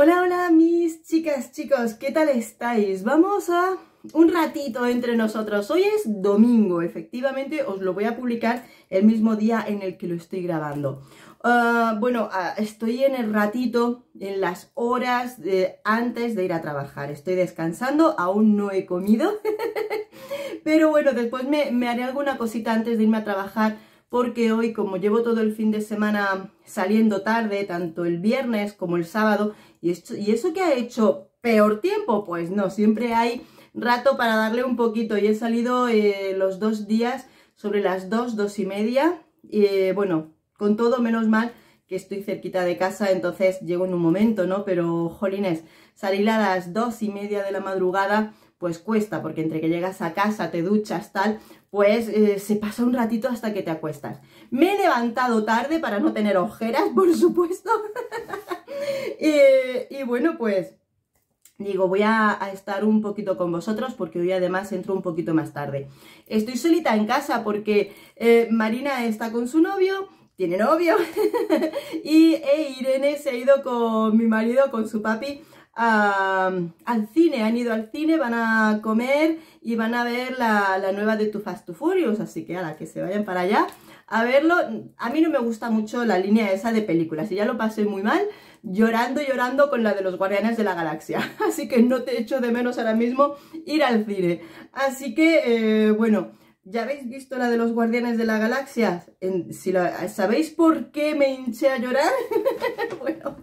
Hola, hola mis chicas, chicos, ¿qué tal estáis? Vamos a un ratito entre nosotros. Hoy es domingo, efectivamente os lo voy a publicar el mismo día en el que lo estoy grabando. Ah, bueno, ah, estoy en el ratito, en las horas de, antes de ir a trabajar. Estoy descansando, aún no he comido, pero bueno, después me, me haré alguna cosita antes de irme a trabajar porque hoy como llevo todo el fin de semana saliendo tarde, tanto el viernes como el sábado, y, y eso que ha hecho peor tiempo, pues no, siempre hay rato para darle un poquito y he salido eh, los dos días sobre las dos, dos y media, y eh, bueno, con todo menos mal que estoy cerquita de casa, entonces llego en un momento, ¿no? Pero, jolines, salir a las dos y media de la madrugada, pues cuesta, porque entre que llegas a casa, te duchas, tal, pues eh, se pasa un ratito hasta que te acuestas. Me he levantado tarde para no tener ojeras, por supuesto. y, bueno, pues digo, voy a, estar un poquito con vosotros porque hoy además entro un poquito más tarde. Estoy solita en casa porque eh, Marina está con su novio, tiene novio, y e Irene se ha ido con mi marido, con su papi, al cine, han ido al cine, van a comer y van a ver la, nueva de Tu Fast to Furious, así que a la que se vayan para allá a verlo. A mí no me gusta mucho la línea esa de películas y ya lo pasé muy mal llorando, llorando con la de los Guardianes de la Galaxia. Así que no te echo de menos ahora mismo ir al cine. Así que, eh, bueno, ¿ya habéis visto la de los Guardianes de la Galaxia? si ¿Sabéis por qué me hinché a llorar? bueno,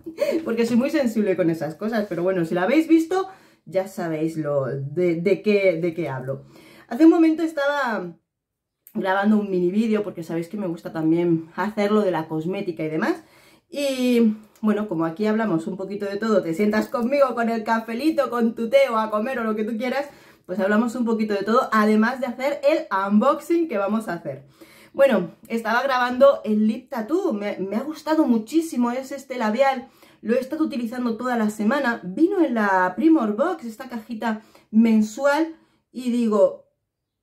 porque soy muy sensible con esas cosas, pero bueno, si la habéis visto, ya sabéis lo, de, qué, de qué hablo. Hace un momento estaba grabando un mini vídeo, porque sabéis que me gusta también hacerlo de la cosmética y demás, y bueno, como aquí hablamos un poquito de todo, te sientas conmigo con el cafelito, con tu té o a comer o lo que tú quieras, pues hablamos un poquito de todo, además de hacer el unboxing que vamos a hacer. Bueno, estaba grabando el Lip Tattoo, me, ha gustado muchísimo, es este labial, lo he estado utilizando toda la semana, vino en la Primor Box, esta cajita mensual, y digo,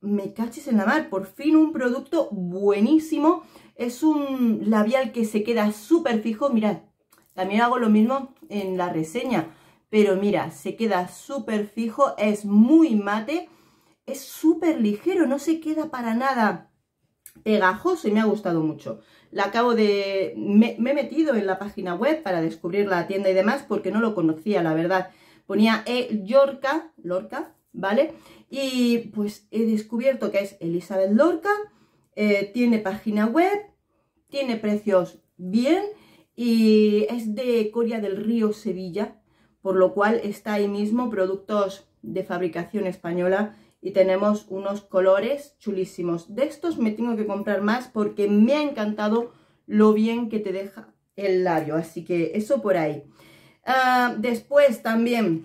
me cachis en la mar, por fin un producto buenísimo, es un labial que se queda súper fijo, mirad, también hago lo mismo en la reseña, pero mira, se queda súper fijo, es muy mate, es súper ligero, no se queda para nada pegajoso y me ha gustado mucho. La acabo de... Me, he metido en la página web para descubrir la tienda y demás porque no lo conocía, la verdad. Ponía E Lorca, Lorca, ¿vale? Y pues he descubierto que es Elizabeth Lorca, eh, tiene página web, tiene precios bien y es de Coria del Río, Sevilla, por lo cual está ahí mismo, productos de fabricación española y tenemos unos colores chulísimos. De estos me tengo que comprar más porque me ha encantado lo bien que te deja el labio, así que eso por ahí. Ah, después también,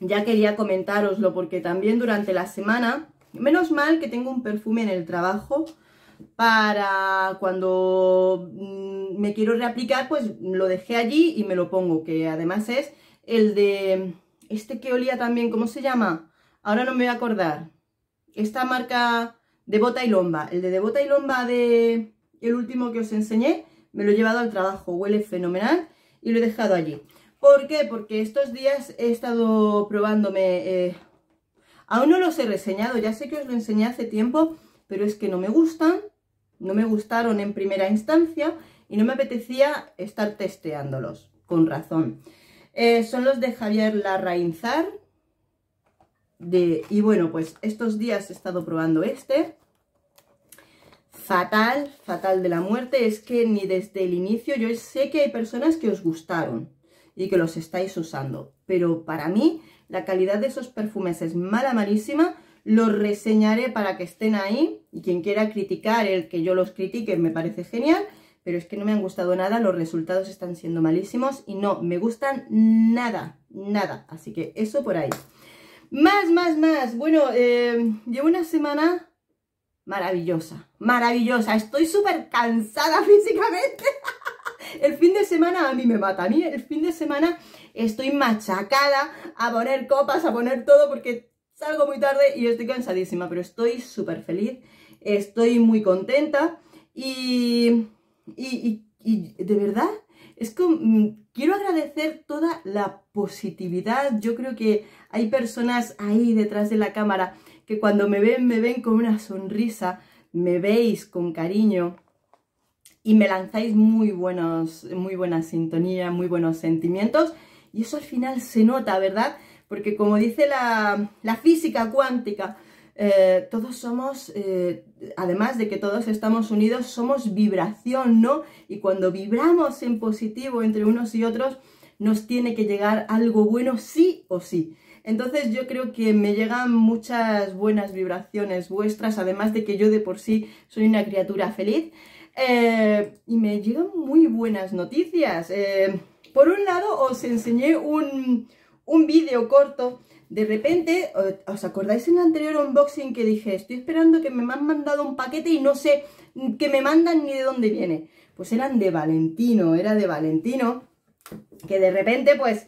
ya quería comentároslo porque también durante la semana, menos mal que tengo un perfume en el trabajo para cuando mm, me quiero reaplicar, pues lo dejé allí y me lo pongo, que además es el de este que olía también, ¿cómo se llama? Ahora no me voy a acordar. Esta marca de Bota y Lomba. El de, de Bota y Lomba de el último que os enseñé, me lo he llevado al trabajo. Huele fenomenal y lo he dejado allí. ¿Por qué? Porque estos días he estado probándome... Eh, aún no los he reseñado, ya sé que os lo enseñé hace tiempo, pero es que no me gustan, no me gustaron en primera instancia y no me apetecía estar testeándolos, con razón. Eh, son los de Javier Larrainzar. De, y bueno, pues estos días he estado probando este. Fatal, fatal de la muerte. Es que ni desde el inicio, yo sé que hay personas que os gustaron y que los estáis usando. Pero para mí la calidad de esos perfumes es mala, malísima. Los reseñaré para que estén ahí. Y quien quiera criticar el que yo los critique me parece genial pero es que no me han gustado nada, los resultados están siendo malísimos y no me gustan nada, nada. Así que eso por ahí. Más, más, más. Bueno, eh, llevo una semana maravillosa, maravillosa. Estoy súper cansada físicamente. el fin de semana a mí me mata. A mí el fin de semana estoy machacada a poner copas, a poner todo porque salgo muy tarde y estoy cansadísima. Pero estoy súper feliz, estoy muy contenta y y, de verdad, es como, mm, quiero agradecer toda la positividad. Yo creo que hay personas ahí detrás de la cámara que cuando me ven, me ven con una sonrisa, me veis con cariño y me lanzáis muy, buenos, muy buena sintonía, muy buenos sentimientos. Y eso al final se nota, ¿verdad? Porque como dice la, física cuántica, eh, todos somos, eh, además de que todos estamos unidos, somos vibración, ¿no? Y cuando vibramos en positivo entre unos y otros, nos tiene que llegar algo bueno sí o sí. Entonces yo creo que me llegan muchas buenas vibraciones vuestras, además de que yo de por sí soy una criatura feliz. Eh, y me llegan muy buenas noticias. Por un lado, os enseñé un, un vídeo corto. De repente, ¿os acordáis en el anterior unboxing que dije, estoy esperando que me han mandado un paquete y no sé que me mandan ni de dónde viene? Pues eran de Valentino, era de Valentino, que de repente pues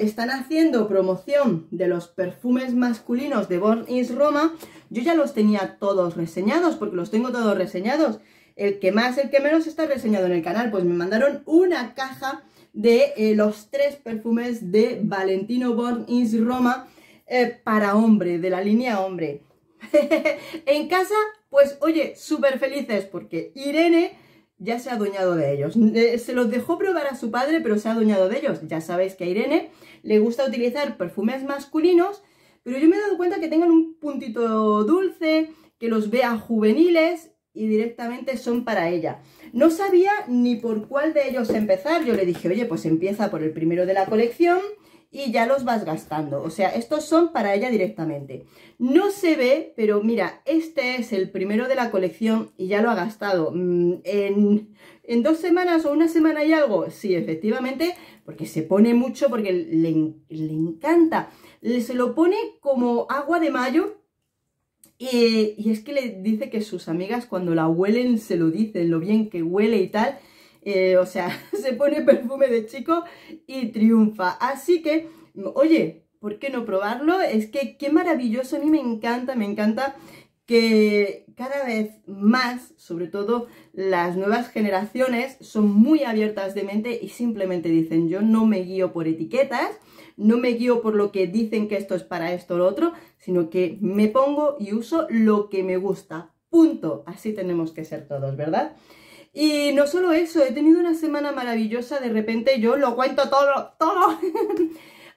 están haciendo promoción de los perfumes masculinos de Born is Roma. Yo ya los tenía todos reseñados, porque los tengo todos reseñados el que más, el que menos está reseñado en el canal, pues me mandaron una caja de eh, los tres perfumes de Valentino Born Is Roma eh, para hombre, de la línea hombre. en casa, pues oye, súper felices porque Irene ya se ha adueñado de ellos. Eh, se los dejó probar a su padre, pero se ha adueñado de ellos. Ya sabéis que a Irene le gusta utilizar perfumes masculinos, pero yo me he dado cuenta que tengan un puntito dulce, que los vea juveniles y directamente son para ella. No sabía ni por cuál de ellos empezar. Yo le dije, oye, pues empieza por el primero de la colección y ya los vas gastando. O sea, estos son para ella directamente. No se ve, pero mira, este es el primero de la colección y ya lo ha gastado. Mm, en, en dos semanas o una semana y algo, sí, efectivamente, porque se pone mucho, porque le, le encanta. Se lo pone como agua de mayo y, es que le dice que sus amigas cuando la huelen se lo dicen, lo bien que huele y tal. Eh, o sea, se pone perfume de chico y triunfa. Así que, oye, ¿por qué no probarlo? Es que qué maravilloso, a mí me encanta, me encanta que cada vez más, sobre todo las nuevas generaciones, son muy abiertas de mente y simplemente dicen yo no me guío por etiquetas, no me guío por lo que dicen que esto es para esto o lo otro, sino que me pongo y uso lo que me gusta. Punto. Así tenemos que ser todos, ¿verdad? Y no solo eso, he tenido una semana maravillosa, de repente yo lo cuento todo, todo.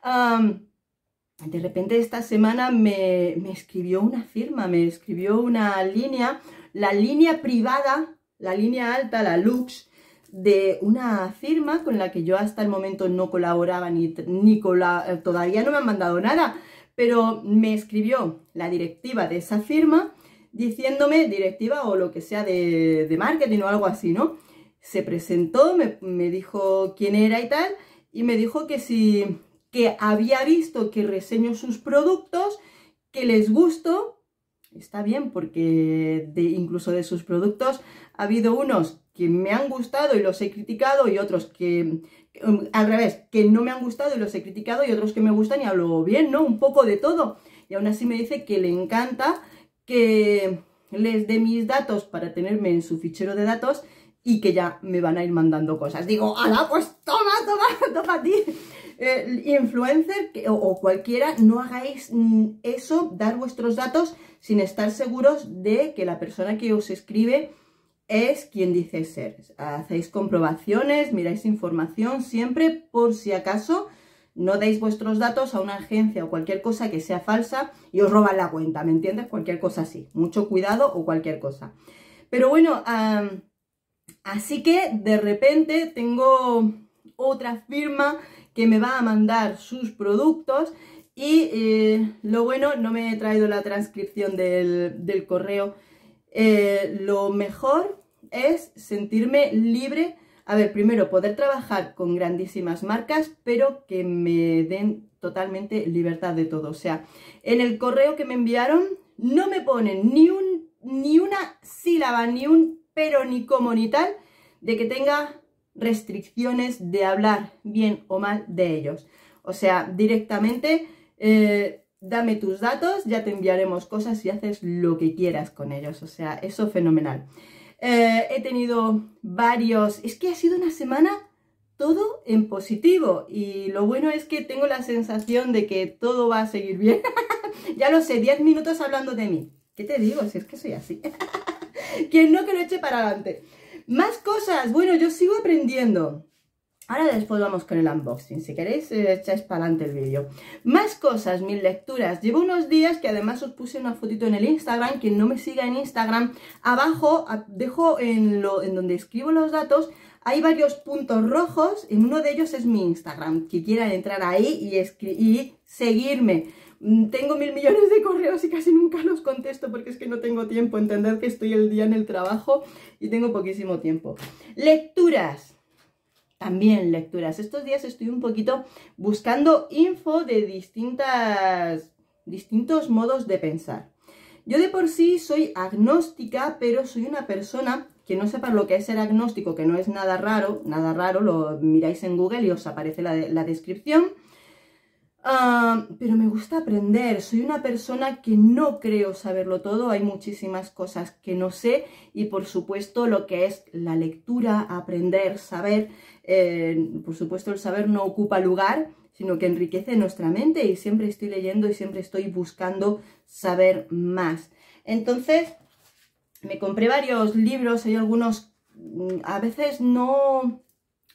de repente esta semana me, me, escribió una firma, me escribió una línea, la línea privada, la línea alta, la Lux, de una firma con la que yo hasta el momento no colaboraba ni, ni todavía no me han mandado nada, pero me escribió la directiva de esa firma diciéndome, directiva o lo que sea de, marketing o algo así, ¿no? Se presentó, me, me, dijo quién era y tal, y me dijo que si que había visto que reseño sus productos, que les gustó, está bien, porque de, incluso de sus productos ha habido unos que me han gustado y los he criticado y otros que, al revés, que no me han gustado y los he criticado y otros que me gustan y hablo bien, ¿no? Un poco de todo. Y aún así me dice que le encanta que les dé mis datos para tenerme en su fichero de datos y que ya me van a ir mandando cosas. Digo, ¡hala, pues toma, toma, toma a ti! Eh, influencer o, cualquiera, no hagáis mm, eso, dar vuestros datos sin estar seguros de que la persona que os escribe es quien dice ser. Hacéis comprobaciones, miráis información siempre por si acaso no deis vuestros datos a una agencia o cualquier cosa que sea falsa y os roban la cuenta, ¿me entiendes? Cualquier cosa así. Mucho cuidado o cualquier cosa. Pero bueno, así que de repente tengo otra firma que me va a mandar sus productos y eh, lo bueno, no me he traído la transcripción del correo eh, lo mejor es sentirme libre. A ver, primero, poder trabajar con grandísimas marcas, pero que me den totalmente libertad de todo. O sea, en el correo que me enviaron no me ponen ni, un, ni una sílaba, ni un pero, ni como, ni tal, de que tenga restricciones de hablar bien o mal de ellos. O sea, directamente eh, dame tus datos, ya te enviaremos cosas y haces lo que quieras con ellos. O sea, eso fenomenal. Eh, he tenido varios... Es que ha sido una semana todo en positivo y lo bueno es que tengo la sensación de que todo va a seguir bien. ya lo sé, 10 minutos hablando de mí. ¿Qué te digo? Si es que soy así. Quien no que lo eche para adelante. Más cosas. Bueno, yo sigo aprendiendo. Ahora después vamos con el unboxing. Si queréis, eh, echáis para adelante el vídeo. Más cosas, mil lecturas. Llevo unos días que además os puse una fotito en el Instagram. Quien no me siga en Instagram, abajo dejo en, donde escribo los datos hay varios puntos rojos, y uno de ellos es mi Instagram, que quieran entrar ahí y, y seguirme. Mm, tengo mil millones de correos y casi nunca los contesto porque es que no tengo tiempo. Entender que estoy el día en el trabajo y tengo poquísimo tiempo. Lecturas. También lecturas. Estos días estoy un poquito buscando info de distintas, distintos modos de pensar. Yo de por sí soy agnóstica, pero soy una persona que no sepa lo que es ser agnóstico, que no es nada raro, nada raro, lo miráis en Google y os aparece la, descripción. Pero me gusta aprender, soy una persona que no creo saberlo todo, hay muchísimas cosas que no sé y por supuesto lo que es la lectura, aprender, saber, eh, por supuesto el saber no ocupa lugar, sino que enriquece nuestra mente y siempre estoy leyendo y siempre estoy buscando saber más. Entonces, me compré varios libros, hay algunos, mm, a veces no,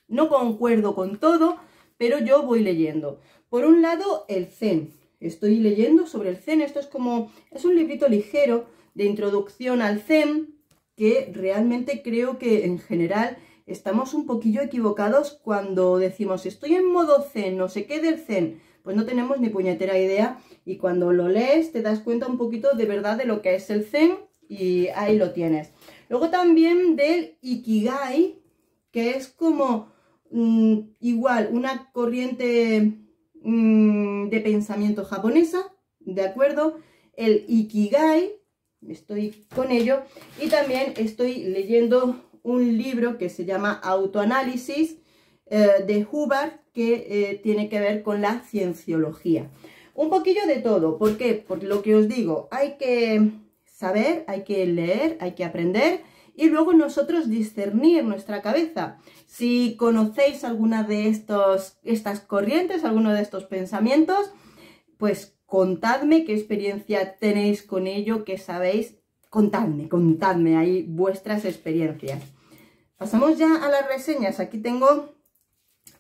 no concuerdo con todo, pero yo voy leyendo. Por un lado, el Zen. Estoy leyendo sobre el Zen. Esto es como, es un librito ligero de introducción al Zen, que realmente creo que en general estamos un poquillo equivocados cuando decimos estoy en modo Zen, no sé qué del Zen. Pues no tenemos ni puñetera idea y cuando lo lees te das cuenta un poquito de verdad de lo que es el Zen y ahí lo tienes. Luego también del Ikigai, que es como mm, igual una corriente mm, de pensamiento japonesa, ¿de acuerdo? El Ikigai, estoy con ello, y también estoy leyendo un libro que se llama Autoanálisis eh, de Hubbard, que eh, tiene que ver con la cienciología. Un poquillo de todo, ¿por qué? Por lo que os digo, hay que saber, hay que leer, hay que aprender y luego nosotros discernir nuestra cabeza. Si conocéis alguna de estos, estas corrientes, alguno de estos pensamientos, pues contadme qué experiencia tenéis con ello, qué sabéis. Contadme, contadme ahí vuestras experiencias. Pasamos ya a las reseñas. Aquí tengo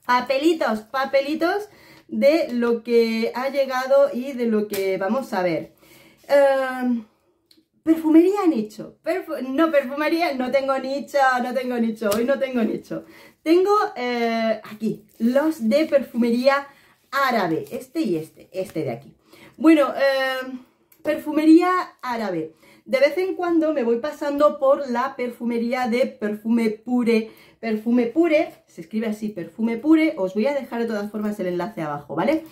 papelitos, papelitos de lo que ha llegado y de lo que vamos a ver. Em, Perfumería nicho. no, perfumería, no tengo nicho, no tengo nicho, hoy no tengo nicho. Tengo eh, aquí los de perfumería árabe, este y este, este de aquí. Bueno, eh, perfumería árabe. De vez en cuando me voy pasando por la perfumería de Perfume Pure. Perfume Pure, se escribe así, Perfume Pure. Os voy a dejar de todas formas el enlace abajo, ¿vale?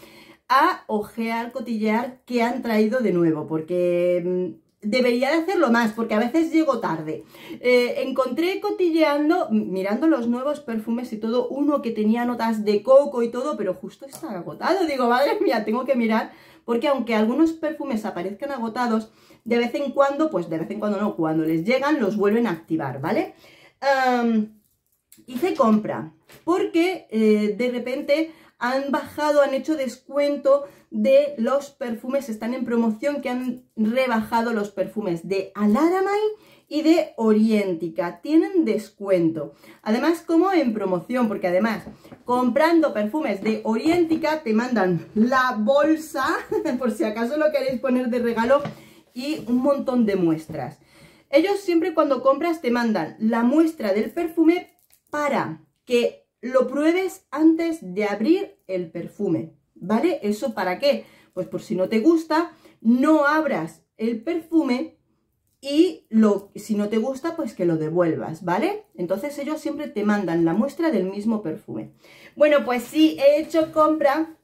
A ojear, cotillear qué han traído de nuevo, porque mm, debería de hacerlo más porque a veces llego tarde. Eh, encontré cotilleando, mirando los nuevos perfumes y todo, uno que tenía notas de coco y todo, pero justo está agotado. Digo, madre mía, tengo que mirar porque aunque algunos perfumes aparezcan agotados, de vez en cuando, pues de vez en cuando no, cuando les llegan los vuelven a activar, ¿vale? hice compra porque eh, de repente han bajado, han hecho descuento de los perfumes, están en promoción, que han rebajado los perfumes de Alaramay y de Orientica. Tienen descuento. Además, como en promoción, porque además, comprando perfumes de Orientica, te mandan la bolsa, por si acaso lo queréis poner de regalo, y un montón de muestras. Ellos siempre cuando compras te mandan la muestra del perfume para que lo pruebes antes de abrir el perfume, ¿vale? ¿Eso para qué? Pues por si no te gusta, no abras el perfume y lo, si no te gusta, pues que lo devuelvas, ¿vale? Entonces ellos siempre te mandan la muestra del mismo perfume. Bueno, pues sí, he hecho compra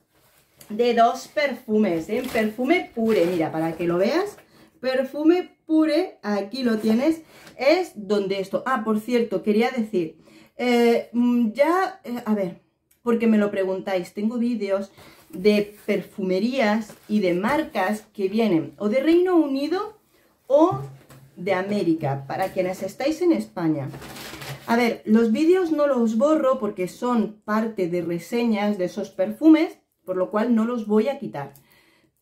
de dos perfumes, ¿eh? Perfume pure, mira, para que lo veas. Perfume pure, aquí lo tienes, es donde esto... Ah, por cierto, quería decir eh, mm, ya, eh, a ver, porque me lo preguntáis, tengo vídeos de perfumerías y de marcas que vienen o de Reino Unido o de América, para quienes estáis en España. A ver, los vídeos no los borro porque son parte de reseñas de esos perfumes, por lo cual no los voy a quitar.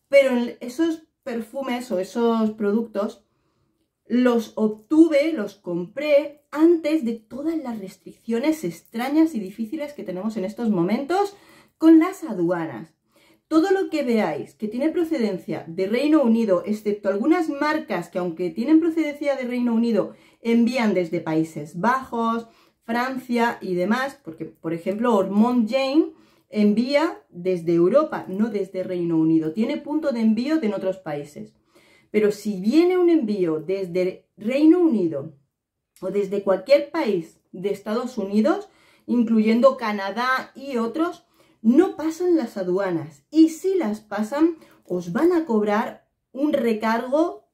Pero esos perfumes o esos productos los obtuve, los compré antes de todas las restricciones extrañas y difíciles que tenemos en estos momentos con las aduanas. Todo lo que veáis que tiene procedencia de Reino Unido, excepto algunas marcas que aunque tienen procedencia de Reino Unido, envían desde Países Bajos, Francia y demás, porque por ejemplo Ormond Jane envía desde Europa, no desde Reino Unido, tiene punto de envío en otros países. Pero si viene un envío desde Reino Unido o desde cualquier país de Estados Unidos, incluyendo Canadá y otros, no pasan las aduanas. Y si las pasan, os van a cobrar un recargo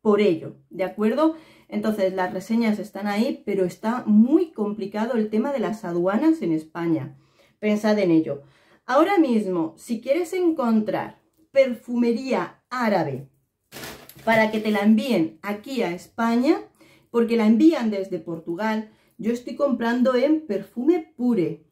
por ello, ¿de acuerdo? Entonces, las reseñas están ahí, pero está muy complicado el tema de las aduanas en España. Pensad en ello. Ahora mismo, si quieres encontrar perfumería árabe para que te la envíen aquí a España, porque la envían desde Portugal. Yo estoy comprando en Perfume Pure,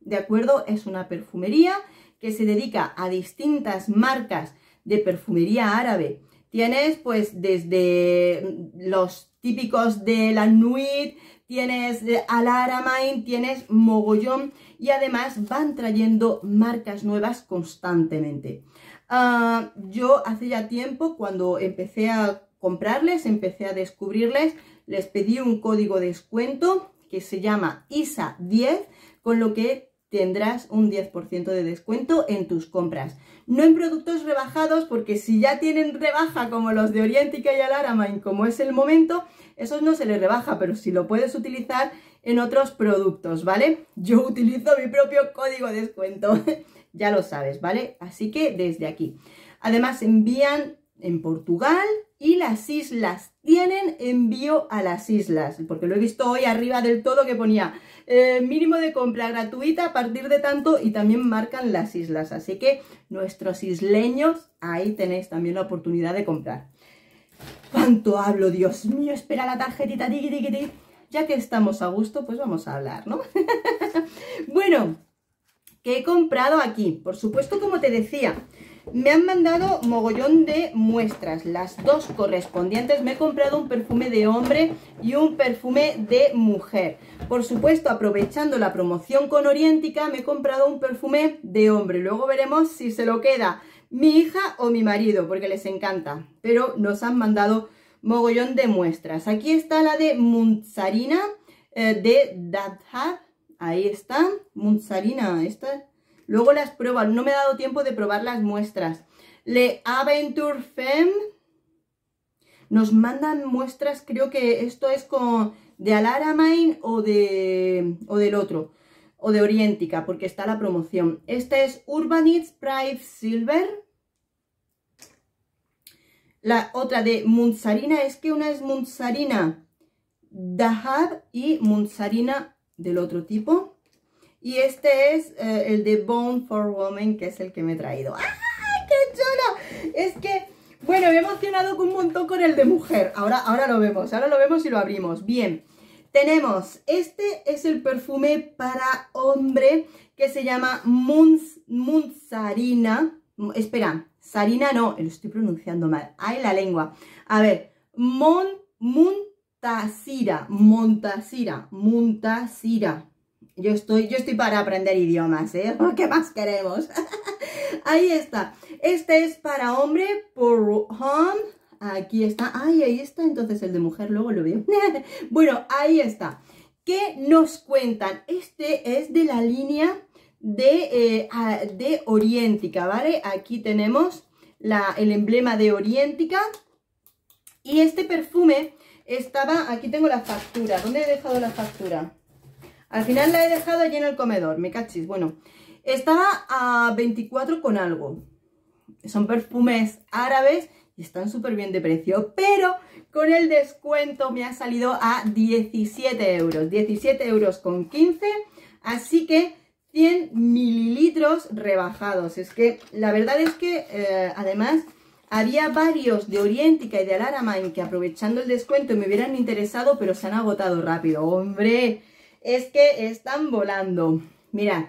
¿de acuerdo? Es una perfumería que se dedica a distintas marcas de perfumería árabe. Tienes pues desde los típicos de la Nuit, tienes Alaramain, tienes mogollón y además van trayendo marcas nuevas constantemente. Ah, yo hace ya tiempo, cuando empecé a comprarles, empecé a descubrirles, les pedí un código de descuento que se llama ISA10, con lo que tendrás un 10% de descuento en tus compras. No en productos rebajados, porque si ya tienen rebaja como los de Orientica y Alaramain, como es el momento, esos no se les rebaja, pero si lo puedes utilizar en otros productos, ¿vale? Yo utilizo mi propio código de descuento. ya lo sabes, ¿vale? Así que desde aquí. Además envían en Portugal y las islas. Tienen envío a las islas, porque lo he visto hoy arriba del todo que ponía eh, mínimo de compra gratuita a partir de tanto y también marcan las islas. Así que nuestros isleños, ahí tenéis también la oportunidad de comprar. ¿Cuánto hablo, Dios mío? Espera la tarjetita, Ya que estamos a gusto, pues vamos a hablar, ¿no? bueno, he comprado aquí. Por supuesto, como te decía, me han mandado mogollón de muestras, las dos correspondientes. Me he comprado un perfume de hombre y un perfume de mujer. Por supuesto, aprovechando la promoción con Orientica, me he comprado un perfume de hombre. Luego veremos si se lo queda mi hija o mi marido, porque les encanta. Pero nos han mandado mogollón de muestras. Aquí está la de Munzarina eh, de Dadhab Ahí está, Munzarina, esta. Luego las pruebo, no me he dado tiempo de probar las muestras. Le Aventure Femme. Nos mandan muestras, creo que esto es con de Alaramain o, de, o del otro, o de Orientica, porque está la promoción. Esta es Urbanits Pride Silver. La otra de Munzarina, es que una es Munzarina Dahab y Munzarina del otro tipo. Y este es eh, el de Bone for Woman, que es el que me he traído. ¡Ay, qué chulo! Es que, bueno, me he emocionado un montón con el de mujer. Ahora, ahora lo vemos, ahora lo vemos y lo abrimos. Bien, tenemos, este es el perfume para hombre que se llama Muns. Espera, Sarina no, lo estoy pronunciando mal. Ay, la lengua. A ver, Mon, Montasira, Montasira, Montasira. Yo estoy, yo estoy para aprender idiomas, ¿eh? ¿Qué más queremos? ahí está. Este es para hombre por home. Aquí está. Ay, ahí está. Entonces el de mujer luego lo veo. bueno, ahí está. ¿Qué nos cuentan? Este es de la línea de, eh, de Oriéntica, ¿vale? Aquí tenemos la, el emblema de Oriéntica. Y este perfume estaba, aquí tengo la factura. ¿Dónde he dejado la factura? Al final la he dejado allí en el comedor, me cachis. Bueno, estaba a 24 con algo. Son perfumes árabes y están súper bien de precio. Pero con el descuento me ha salido a 17 euros. 17 euros con 15. Así que 100 mililitros rebajados. Es que la verdad es que eh, además Había varios de Orientica y de Alaramain que aprovechando el descuento me hubieran interesado, pero se han agotado rápido. ¡Hombre! Es que están volando. Mirad,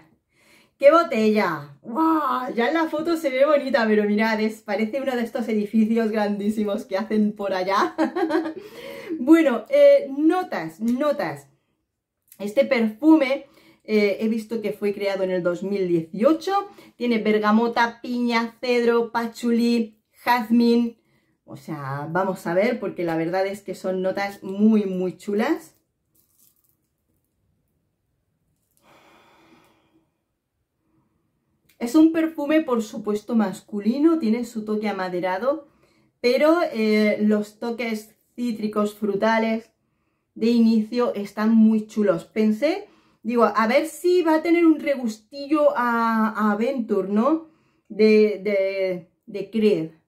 ¡Qué botella! ¡Wow! Ya en la foto se ve bonita, pero mirad, es, parece uno de estos edificios grandísimos que hacen por allá. bueno, eh, notas, notas. Este perfume eh, he visto que fue creado en el 2018. Tiene bergamota, piña, cedro, pachulí, jazmín. O sea, vamos a ver, porque la verdad es que son notas muy, muy chulas. Es un perfume, por supuesto, masculino, tiene su toque amaderado, pero eh, los toques cítricos, frutales, de inicio están muy chulos. Pensé, digo, a ver si va a tener un regustillo a, a ¿no? De, de, de Creed.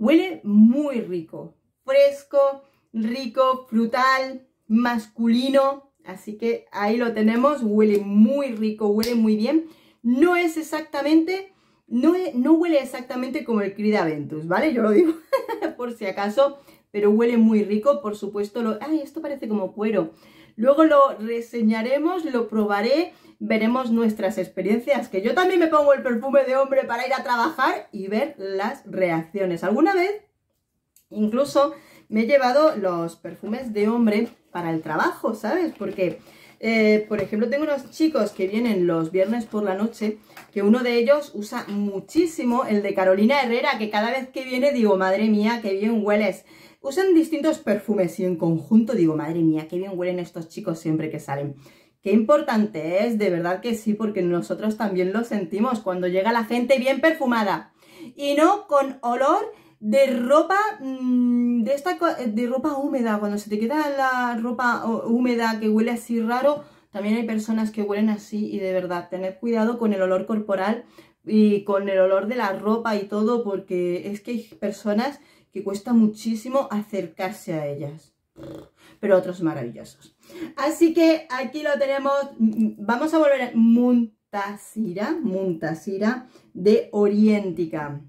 Huele muy rico, fresco, rico, frutal, masculino, Así que ahí lo tenemos, huele muy rico, huele muy bien. No es exactamente, no, no huele exactamente como el Creed Aventus, ¿vale? Yo lo digo por si acaso, pero huele muy rico, por supuesto. Lo, ay, esto parece como cuero. Luego lo reseñaremos, lo probaré, veremos nuestras experiencias, que yo también me pongo el perfume de hombre para ir a trabajar y ver las reacciones. Alguna vez, incluso me he llevado los perfumes de hombre para el trabajo, ¿sabes? Porque, eh, por ejemplo, tengo unos chicos que vienen los viernes por la noche, que uno de ellos usa muchísimo el de Carolina Herrera, que cada vez que viene digo, madre mía, qué bien hueles. Usan distintos perfumes y en conjunto digo, madre mía, qué bien huelen estos chicos siempre que salen. Qué importante es, de verdad que sí, porque nosotros también lo sentimos cuando llega la gente bien perfumada y no con olor de ropa, mm, de esta de ropa húmeda, cuando se te queda la ropa húmeda que huele así raro, también hay personas que huelen así y de verdad, tener cuidado con el olor corporal y con el olor de la ropa y todo, porque es que hay personas que cuesta muchísimo acercarse a ellas. Pero otros maravillosos. Así que aquí lo tenemos. Vamos a volver a Muntasira, Muntasira de Orientica.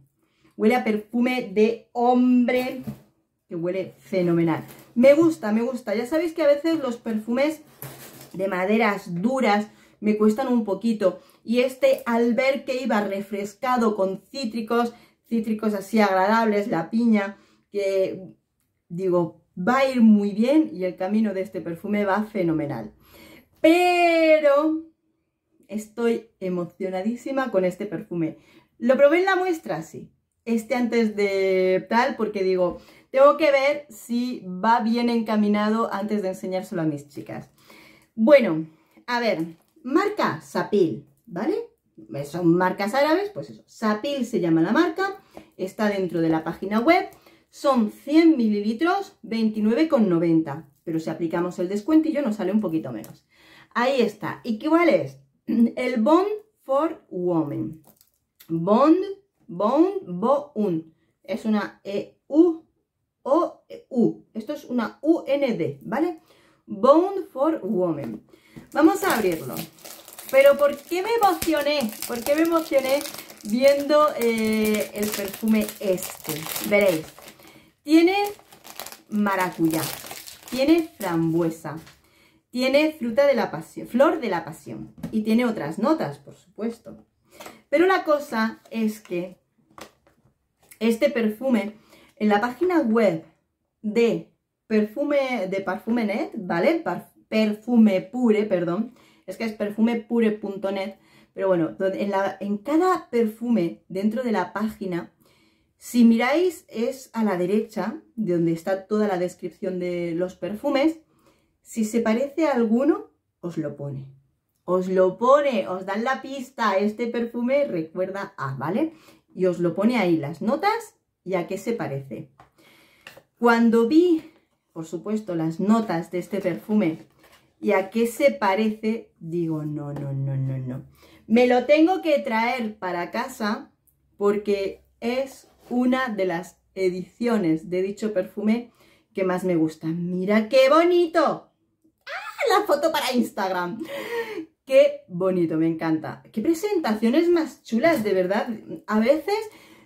Huele a perfume de hombre, que huele fenomenal. Me gusta, me gusta. Ya sabéis que a veces los perfumes de maderas duras me cuestan un poquito. Y este, al ver que iba refrescado con cítricos, cítricos así agradables, la piña, que digo, va a ir muy bien y el camino de este perfume va fenomenal. Pero estoy emocionadísima con este perfume. ¿Lo probé en la muestra? Sí este antes de tal, porque digo, tengo que ver si va bien encaminado antes de enseñárselo a mis chicas. Bueno, a ver, marca Sapil, ¿vale? Son marcas árabes, pues eso, Sapil se llama la marca, está dentro de la página web, son 100 mililitros, 29,90, pero si aplicamos el descuentillo nos sale un poquito menos. Ahí está, ¿y cuál es? El Bond for Women. Bond Bond, Bo-un. Es una E-U o U. Esto es una UND, ¿vale? Bond for Woman. Vamos a abrirlo. Pero ¿por qué me emocioné? ¿Por qué me emocioné viendo eh, el perfume este? Veréis. Tiene maracuyá, tiene frambuesa, tiene fruta de la pasión, flor de la pasión y tiene otras notas, por supuesto. Pero la cosa es que este perfume en la página web de perfume de Parfumenet, ¿vale? perfume pure, perdón. Es que es perfumepure.net. Pero bueno, en, en cada perfume dentro de la página, si miráis es a la derecha, de donde está toda la descripción de los perfumes. Si se parece a alguno, os lo pone. Os lo pone, os dan la pista. Este perfume recuerda a, ¿vale? y os lo pone ahí las notas y a qué se parece. Cuando vi, por supuesto, las notas de este perfume y a qué se parece, digo, no, no, no, no, no. Me lo tengo que traer para casa porque es una de las ediciones de dicho perfume que más me gusta. ¡Mira qué bonito! ¡Ah! La foto para Instagram. Qué bonito, me encanta. Qué presentaciones más chulas, de verdad. A veces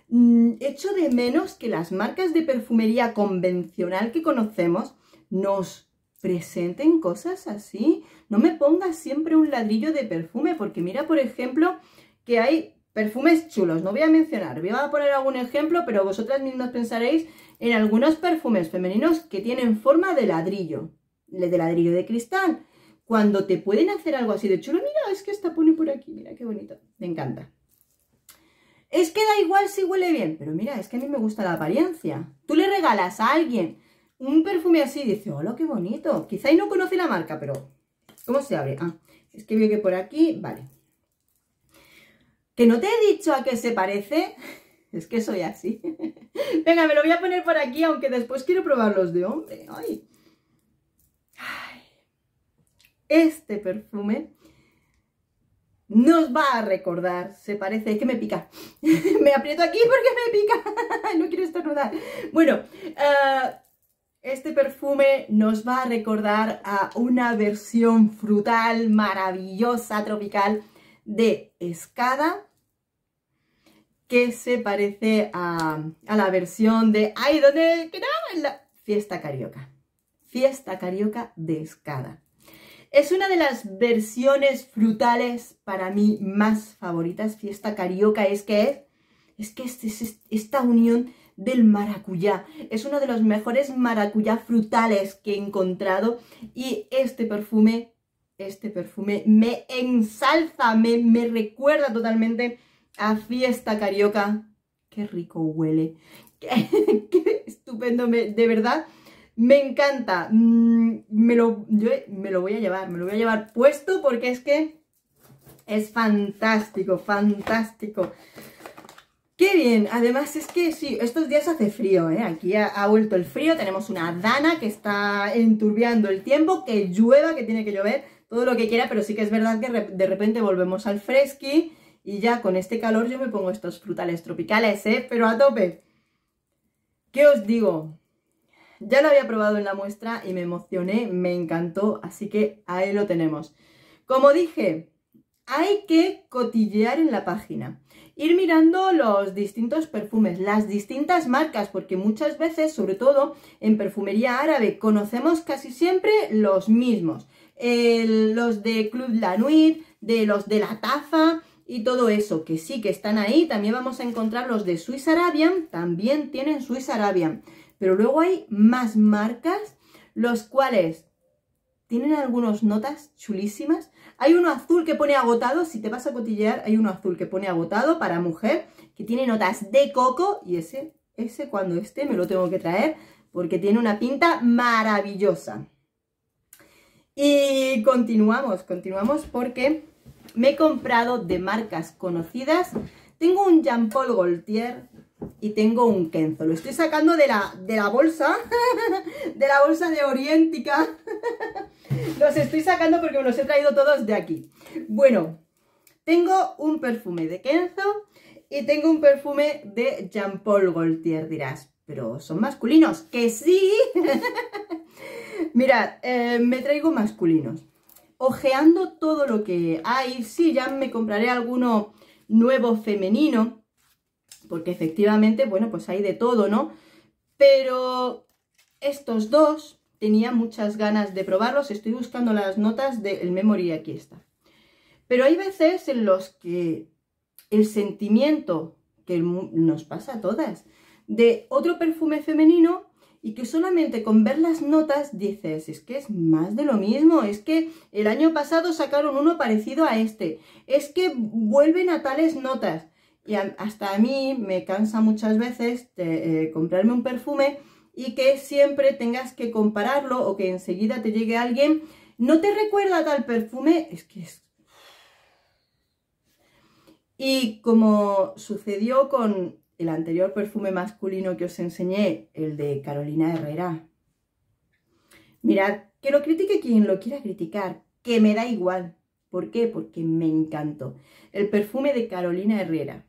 mm, echo de menos que las marcas de perfumería convencional que conocemos nos presenten cosas así. No me pongas siempre un ladrillo de perfume, porque mira, por ejemplo, que hay perfumes chulos. No voy a mencionar, voy a poner algún ejemplo, pero vosotras mismas pensaréis en algunos perfumes femeninos que tienen forma de ladrillo, de ladrillo de cristal. Cuando te pueden hacer algo así de chulo, mira, es que esta pone por aquí, mira qué bonito, me encanta. Es que da igual si huele bien, pero mira, es que a mí me gusta la apariencia. Tú le regalas a alguien un perfume así dice, hola, qué bonito. Quizá y no conoce la marca, pero ¿cómo se abre? Ah, es que veo que por aquí, vale. ¿Que no te he dicho a qué se parece? Es que soy así. Venga, me lo voy a poner por aquí, aunque después quiero probar los de hombre. Ay. Este perfume nos va a recordar, se parece, que me pica. me aprieto aquí porque me pica. no quiero estornudar. Bueno, uh, este perfume nos va a recordar a una versión frutal, maravillosa, tropical de Escada que se parece a, la versión de... ¡Ay, dónde En la Fiesta Carioca. Fiesta Carioca de Escada. Es una de las versiones frutales para mí más favoritas. Fiesta Carioca es que es, es que es esta unión del maracuyá. Es uno de los mejores maracuyá frutales que he encontrado y este perfume, este perfume me ensalza, me, me recuerda totalmente a fiesta carioca. Qué rico huele, qué, estupendo, de verdad. Me encanta, mm, me lo, yo me lo voy a llevar, me lo voy a llevar puesto porque es que es fantástico, fantástico. ¡Qué bien! Además es que sí, estos días hace frío, ¿eh? Aquí ha, vuelto el frío, tenemos una dana que está enturbiando el tiempo, que llueva, que tiene que llover, todo lo que quiera, pero sí que es verdad que de repente volvemos al fresqui y ya con este calor yo me pongo estos frutales tropicales, ¿eh? Pero a tope. ¿Qué os digo? Ya lo había probado en la muestra y me emocioné, me encantó, así que ahí lo tenemos. Como dije, hay que cotillear en la página ir mirando los distintos perfumes, las distintas marcas, porque muchas veces, sobre todo en perfumería árabe, conocemos casi siempre los mismos. los de Club La Nuit, de los de la taza y todo eso, que sí que están ahí. También vamos a encontrar los de Swiss Arabian, también tienen Swiss Arabian. Pero luego hay más marcas, los cuales tienen algunas notas chulísimas. Hay uno azul que pone agotado, si te vas a cotillear, hay uno azul que pone agotado para mujer, que tiene notas de coco, y ese, ese cuando esté me lo tengo que traer, porque tiene una pinta maravillosa. Y continuamos, continuamos porque me he comprado de marcas conocidas. Tengo un Jean Paul Gaultier y tengo un Kenzo. Lo estoy sacando de la, de la bolsa, de la bolsa de Orientica. los estoy sacando porque me los he traído todos de aquí. Bueno, tengo un perfume de Kenzo y tengo un perfume de Jean Paul Gaultier. Dirás, pero son masculinos. ¡Que sí! Mirad, eh, me traigo masculinos. Ojeando todo lo que hay, sí, ya me compraré alguno nuevo femenino porque efectivamente, bueno, pues hay de todo, ¿no? Pero estos dos tenía muchas ganas de probarlos, estoy buscando las notas del memory, aquí está. Pero hay veces en los que el sentimiento que nos pasa a todas, de otro perfume femenino y que solamente con ver las notas dices, es que es más de lo mismo, es que el año pasado sacaron uno parecido a este, es que vuelven a tales notas. Y hasta a mí me cansa muchas veces de, eh, comprarme un perfume y que siempre tengas que compararlo o que enseguida te llegue alguien, ¿no te recuerda tal perfume? Es que es... Y como sucedió con el anterior perfume masculino que os enseñé, el de Carolina Herrera. Mirad, que lo critique quien lo quiera criticar, que me da igual. ¿Por qué? Porque me encantó. El perfume de Carolina Herrera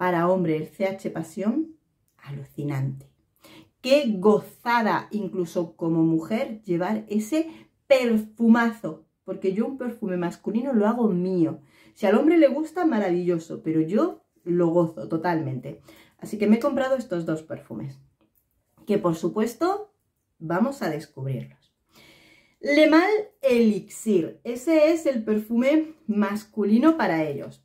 para hombre el CH Pasión, alucinante. Qué gozada, incluso como mujer, llevar ese perfumazo, porque yo un perfume masculino lo hago mío. Si al hombre le gusta, maravilloso, pero yo lo gozo totalmente. Así que me he comprado estos dos perfumes, que por supuesto vamos a descubrirlos. Le Mal Elixir, ese es el perfume masculino para ellos.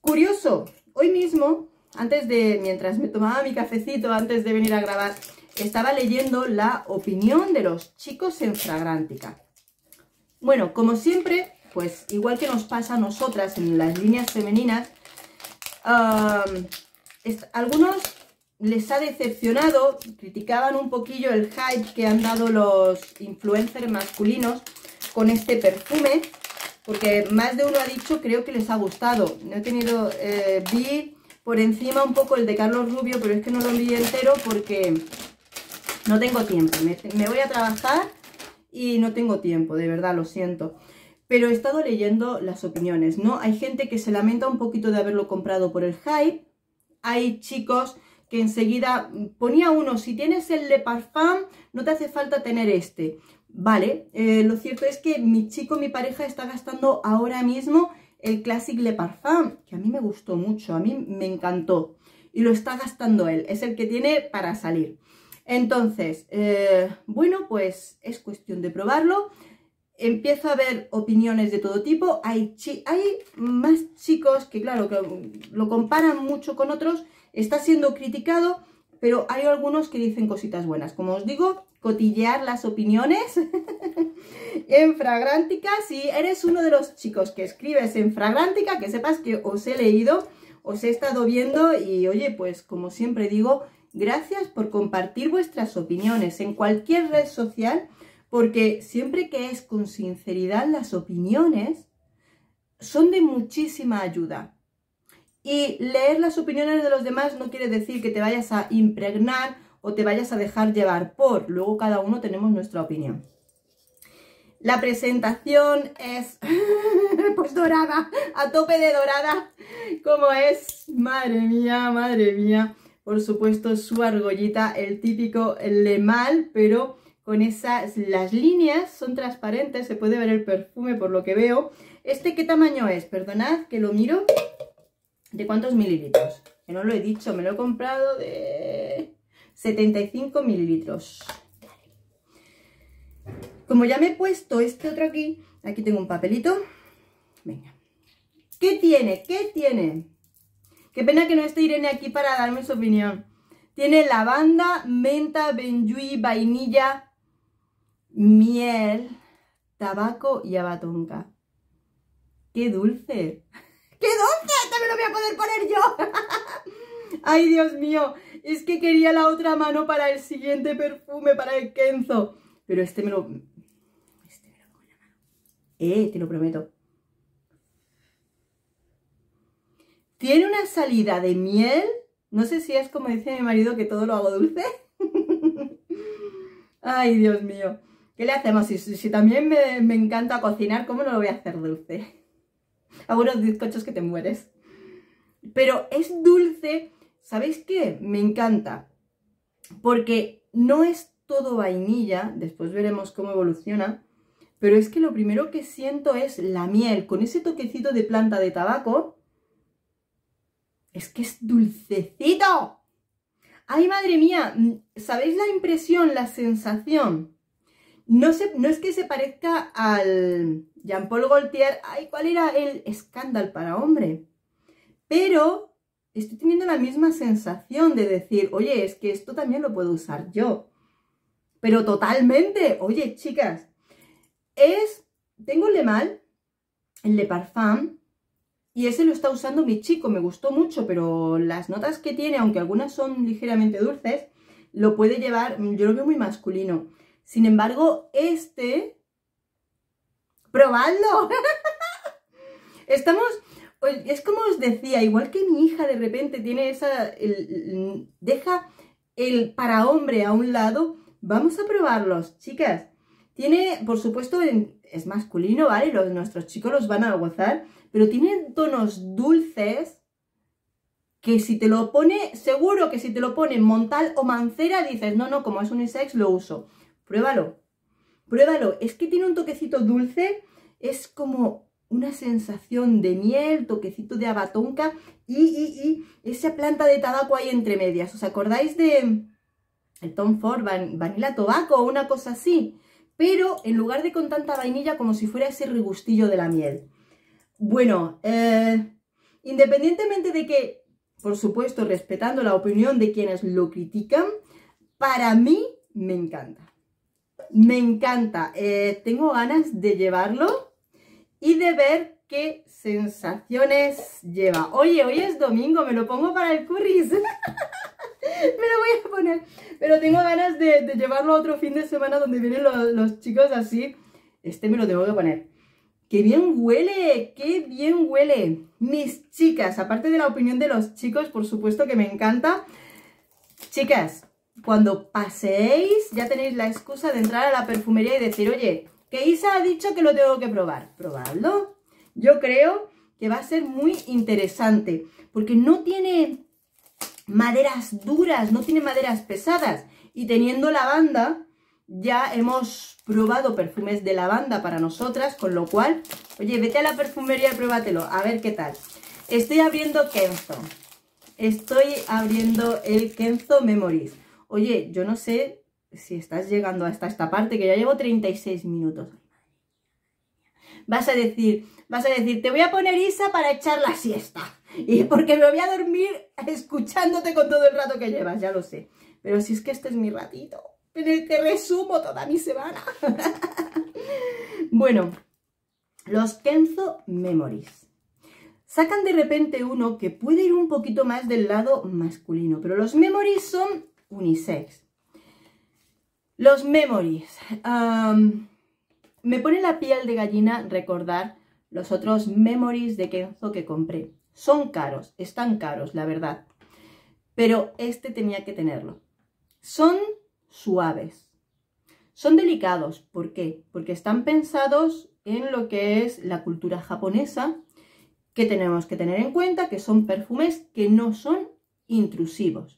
Curioso, hoy mismo, antes de, mientras me tomaba mi cafecito, antes de venir a grabar, estaba leyendo la opinión de los chicos en Fragrántica. Bueno, como siempre, pues igual que nos pasa a nosotras en las líneas femeninas, algunos les ha decepcionado, criticaban un poquillo el hype que han dado los influencers masculinos con este perfume, porque más de uno ha dicho creo que les ha gustado. No he tenido, eh, vi por encima un poco el de Carlos Rubio, pero es que no lo vi entero porque no tengo tiempo. me voy a trabajar y no tengo tiempo, de verdad, lo siento pero he estado leyendo las opiniones, ¿no? Hay gente que se lamenta un poquito de haberlo comprado por el hype, hay chicos que enseguida ponía uno, si tienes el Le Parfum, no te hace falta tener este. Vale, eh, lo cierto es que mi chico, mi pareja, está gastando ahora mismo el Classic Le Parfum, que a mí me gustó mucho, a mí me encantó. Y lo está gastando él, es el que tiene para salir. Entonces, eh, bueno, pues es cuestión de probarlo empiezo a ver opiniones de todo tipo. Hay, hay más chicos que, claro, que lo comparan mucho con otros. Está siendo criticado, pero hay algunos que dicen cositas buenas. Como os digo, cotillear las opiniones en Fragrántica. Si eres uno de los chicos que escribes en Fragrántica, que sepas que os he leído, os he estado viendo y, oye, pues como siempre digo, gracias por compartir vuestras opiniones en cualquier red social porque siempre que es con sinceridad las opiniones son de muchísima ayuda. Y leer las opiniones de los demás no quiere decir que te vayas a impregnar o te vayas a dejar llevar por. Luego cada uno tenemos nuestra opinión. La presentación es pues dorada, a tope de dorada, como es, madre mía, madre mía. Por supuesto su argollita, el típico Le Mal, pero con esas, las líneas son transparentes, se puede ver el perfume por lo que veo. ¿Este qué tamaño es? Perdonad que lo miro. ¿De cuántos mililitros? Que no lo he dicho, me lo he comprado de 75 mililitros. Como ya me he puesto este otro aquí, aquí tengo un papelito. Venga. ¿Qué tiene? ¿Qué tiene? Qué pena que no esté Irene aquí para darme su opinión. Tiene lavanda, menta, benjuí, vainilla, miel, tabaco y abatonca. ¡Qué dulce! ¡Qué dulce! ¡También lo voy a poder poner yo! ¡Ay, Dios mío! Es que quería la otra mano para el siguiente perfume, para el Kenzo. Pero este me lo... Este me lo pongo en la mano. Eh, te lo prometo. Tiene una salida de miel. No sé si es como dice mi marido que todo lo hago dulce. Ay, Dios mío. ¿Qué le hacemos? Si, también me, encanta cocinar, ¿cómo no lo voy a hacer dulce? Algunos bizcochos que te mueres. Pero es dulce, ¿sabéis qué? Me encanta. Porque no es todo vainilla, después veremos cómo evoluciona, pero es que lo primero que siento es la miel, con ese toquecito de planta de tabaco. Es que es dulcecito. ¡Ay, madre mía! ¿Sabéis la impresión, la sensación? No, no es que se parezca al Jean-Paul Gaultier, ay, ¿cuál era el escándalo para hombre? Pero estoy teniendo la misma sensación de decir, oye, es que esto también lo puedo usar yo. Pero totalmente, oye, chicas, es, tengo Le Mal, el Le Parfum, y ese lo está usando mi chico, me gustó mucho, pero las notas que tiene, aunque algunas son ligeramente dulces, lo puede llevar, yo lo veo muy masculino. Sin embargo, este, probadlo. Estamos, es como os decía, igual que mi hija de repente tiene esa, deja el para hombre a un lado, vamos a probarlos, chicas. Tiene, por supuesto, es masculino, ¿vale? Los, nuestros chicos los van a gozar, pero tiene tonos dulces que si te lo pone, seguro que si te lo pone Montal o Mancera, dices, no, no, como es unisex, lo uso. Pruébalo, pruébalo. Es que tiene un toquecito dulce, es como una sensación de miel, toquecito de abatonca y, esa planta de tabaco ahí entre medias. ¿Os acordáis de el Tom Ford Vanilla Tobacco o una cosa así? Pero en lugar de con tanta vainilla, como si fuera ese regustillo de la miel. Bueno, eh, independientemente de que, por supuesto, respetando la opinión de quienes lo critican, para mí me encanta. Me encanta. Eh, tengo ganas de llevarlo y de ver qué sensaciones lleva. Oye, hoy es domingo, me lo pongo para el curris. me lo voy a poner. Pero tengo ganas de, llevarlo a otro fin de semana donde vienen los, los chicos así. Este me lo tengo que poner. ¡Qué bien huele! ¡Qué bien huele! Mis chicas, aparte de la opinión de los chicos, por supuesto que me encanta. Chicas, cuando paséis, ya tenéis la excusa de entrar a la perfumería y decir, oye, que Isa ha dicho que lo tengo que probar. Probadlo. Yo creo que va a ser muy interesante, porque no tiene maderas duras, no tiene maderas pesadas. Y teniendo lavanda, ya hemos probado perfumes de lavanda para nosotras, con lo cual, oye, vete a la perfumería y pruébatelo, a ver qué tal. Estoy abriendo Kenzo. Estoy abriendo el Kenzo Memories. Oye, yo no sé si estás llegando hasta esta parte, que ya llevo 36 minutos. Vas a decir, vas a decir, te voy a poner Isa para echar la siesta. Y porque me voy a dormir escuchándote con todo el rato que llevas, ya lo sé. Pero si es que este es mi ratito, en el que resumo toda mi semana. bueno, los Kenzo Memories. Sacan de repente uno que puede ir un poquito más del lado masculino, pero los Memories son unisex. Los memories. me pone la piel de gallina recordar los otros memories de Kenzo que compré. Son caros, están caros, la verdad. Pero este tenía que tenerlo. Son suaves. Son delicados. ¿Por qué? Porque están pensados en lo que es la cultura japonesa, que tenemos que tener en cuenta que son perfumes que no son intrusivos.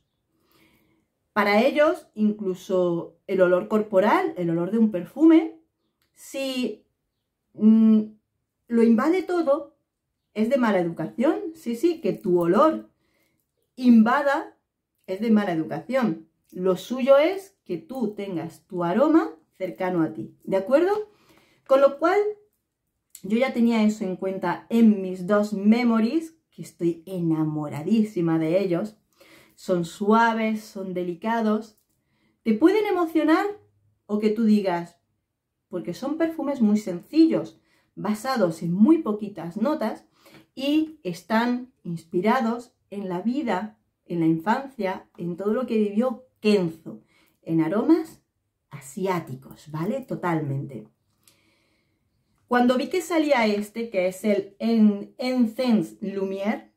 Para ellos, incluso el olor corporal, el olor de un perfume, si mm, lo invade todo, es de mala educación. Sí, sí, que tu olor invada es de mala educación. Lo suyo es que tú tengas tu aroma cercano a ti, ¿de acuerdo? Con lo cual, yo ya tenía eso en cuenta en mis dos memories, que estoy enamoradísima de ellos son suaves, son delicados, te pueden emocionar o que tú digas, porque son perfumes muy sencillos, basados en muy poquitas notas y están inspirados en la vida, en la infancia, en todo lo que vivió Kenzo, en aromas asiáticos, ¿vale? Totalmente. Cuando vi que salía este, que es el Encense Lumière,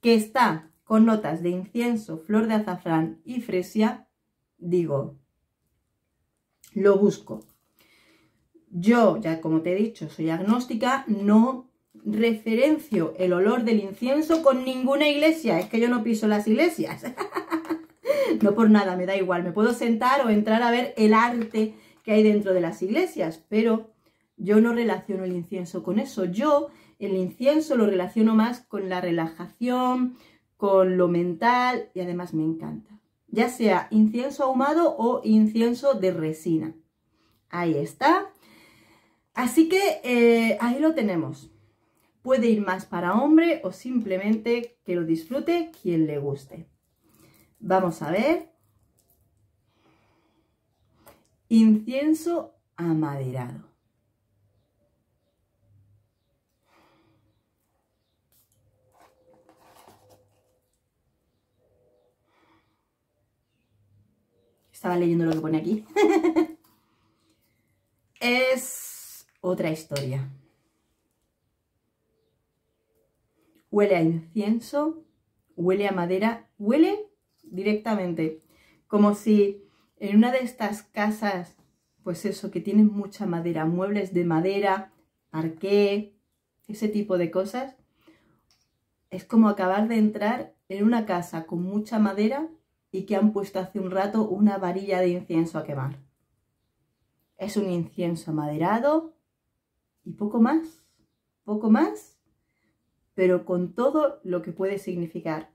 que está con notas de incienso, flor de azafrán y fresia, digo, lo busco. Yo, ya como te he dicho, soy agnóstica, no referencio el olor del incienso con ninguna iglesia, es que yo no piso las iglesias. no por nada, me da igual, me puedo sentar o entrar a ver el arte que hay dentro de las iglesias, pero yo no relaciono el incienso con eso. Yo el incienso lo relaciono más con la relajación, con lo mental y además me encanta. Ya sea incienso ahumado o incienso de resina. Ahí está. Así que eh, ahí lo tenemos. Puede ir más para hombre o simplemente que lo disfrute quien le guste. Vamos a ver. Incienso amaderado. Estaba leyendo lo que pone aquí. es otra historia. Huele a incienso, huele a madera, huele directamente como si en una de estas casas, pues eso, que tienen mucha madera, muebles de madera, parqué, ese tipo de cosas, es como acabar de entrar en una casa con mucha madera y que han puesto hace un rato una varilla de incienso a quemar. Es un incienso maderado y poco más. poco más, pero con todo lo que puede significar.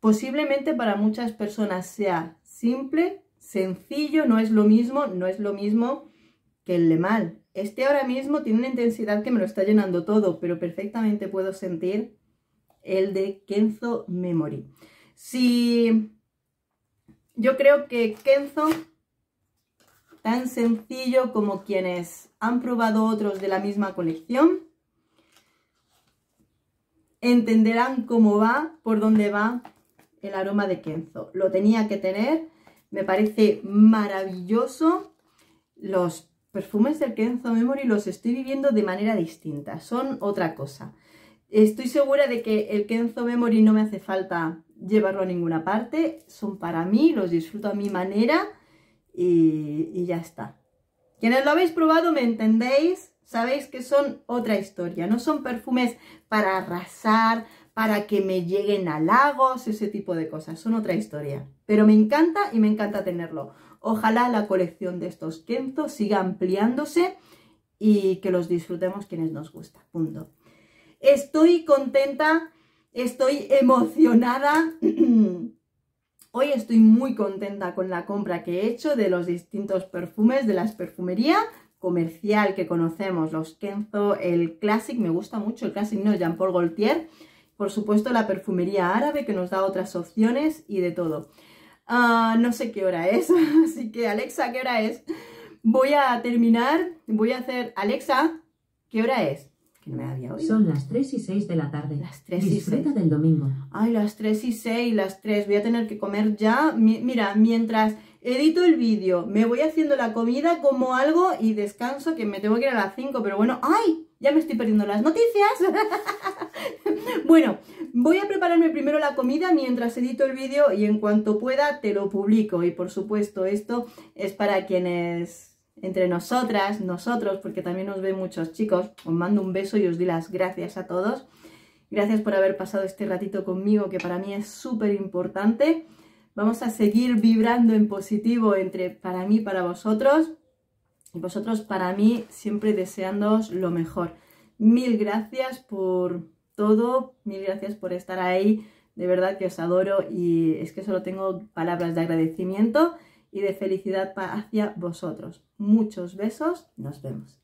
Posiblemente para muchas personas sea simple, sencillo, no es lo mismo, no es lo mismo que el mal. Este ahora mismo tiene una intensidad que me lo está llenando todo, pero perfectamente puedo sentir el de Kenzo Memory. Si yo creo que Kenzo, tan sencillo como quienes han probado otros de la misma colección, entenderán cómo va, por dónde va el aroma de Kenzo. Lo tenía que tener, me parece maravilloso. Los perfumes del Kenzo Memory los estoy viviendo de manera distinta, son otra cosa. Estoy segura de que el Kenzo Memory no me hace falta llevarlo a ninguna parte, son para mí, los disfruto a mi manera y, ya está. Quienes lo habéis probado me entendéis, sabéis que son otra historia, no son perfumes para arrasar, para que me lleguen a lagos, ese tipo de cosas, son otra historia. Pero me encanta y me encanta tenerlo. Ojalá la colección de estos Kenzo siga ampliándose y que los disfrutemos quienes nos gusta. Punto. Estoy contenta, estoy emocionada. Hoy estoy muy contenta con la compra que he hecho de los distintos perfumes de las perfumería comercial que conocemos, los Kenzo, el Classic, me gusta mucho el Classic, no, Jean Paul Gaultier, por supuesto la perfumería árabe que nos da otras opciones y de todo. Ah, no sé qué hora es, así que Alexa, ¿qué hora es? Voy a terminar, voy a hacer, Alexa, ¿qué hora es? Que no me había oído. Son las 3 y 6 de la tarde. Las 3 y Disfruta 6. del domingo. Ay, las 3 y 6, las 3, voy a tener que comer ya. Mi- mira, mientras edito el vídeo, me voy haciendo la comida, como algo y descanso, que me tengo que ir a las 5, pero bueno, ¡ay! Ya me estoy perdiendo las noticias. bueno, voy a prepararme primero la comida mientras edito el vídeo y en cuanto pueda te lo publico. Y por supuesto, esto es para quienes entre nosotras, nosotros, porque también nos ven muchos chicos, os mando un beso y os doy las gracias a todos. Gracias por haber pasado este ratito conmigo, que para mí es súper importante. Vamos a seguir vibrando en positivo entre para mí y para vosotros. Y vosotros para mí, siempre deseándoos lo mejor. Mil gracias por todo, mil gracias por estar ahí. De verdad que os adoro y es que solo tengo palabras de agradecimiento y de felicidad hacia vosotros. Muchos besos, nos vemos.